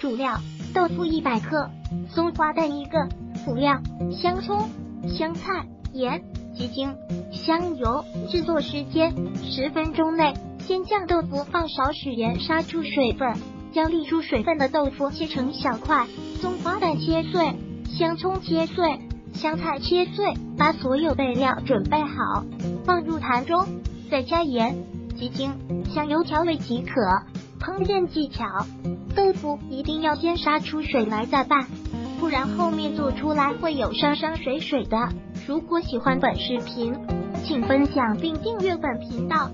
主料：豆腐一百克，松花蛋一个。辅料：香葱、香菜、盐、鸡精、香油。制作时间：十分钟内。先将豆腐放少许盐杀出水分，将沥出水分的豆腐切成小块，松花蛋切碎，香葱切碎，香菜切碎。把所有备料准备好，放入坛中，再加盐、鸡精、香油调味即可。烹饪技巧：豆腐一定要先杀出水来再拌，不然后面做出来会有山山水水的。如果喜欢本视频，请分享并订阅本频道。